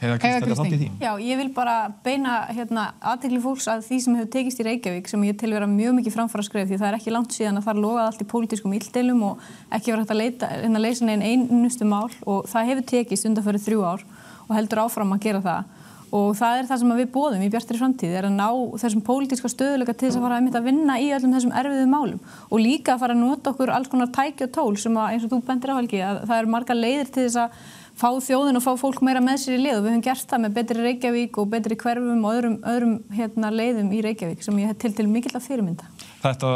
Heiða Kristín, þátt í því? Já, ég vil bara beina hérna, aðtekli fólks að því sem hefur tekist í Reykjavík sem ég til vera mjög mikið framfara skref því það er ekki langt síðan að það er logað allt í pólitískum íldeilum og ekki verið hægt að leita, hérna, leysa neginn einustu mál og það hefur tekist undan fyrir þrjú ár og heldur áfram að gera það og það er það sem við bóðum í Bjartri framtíð er að ná þessum pólitíska stöðuleika til þess að fara að, að vinna í öllum þessum erfiðu málum og líka að fara að nota okkur alls konar tæki og tól sem að eins og þú bendir áhalgi að það eru marga leiðir til þess að fá þjóðin og fá fólk meira með sér í lið og við höfum gert það með betri Reykjavík og betri hverfum og öðrum, öðrum hérna, leiðum í Reykjavík sem ég hef til til mikill að fyrirmynda. Þetta